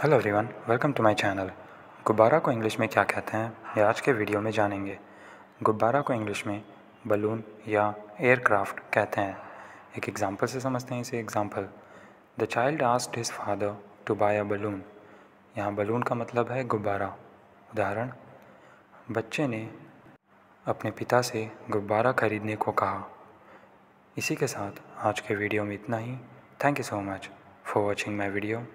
Hello everyone welcome to my channel गुब्बारा को English में क्या कहते हैं, ये आज के वीडियो में जानेंगे। गुब्बारा को इंग्लिश में बलून या एयरक्राफ्ट कहते हैं। एक एग्जांपल से समझते हैं इसे example the child asked his father to buy a balloon यहाँ बलून का मतलब है गुब्बारा। उदाहरण, बच्चे ने अपने पिता से गुब्बारा खरीदने को कहा। इसी के साथ आज के वीडियो में इतना ही। Thank you so much for watching my video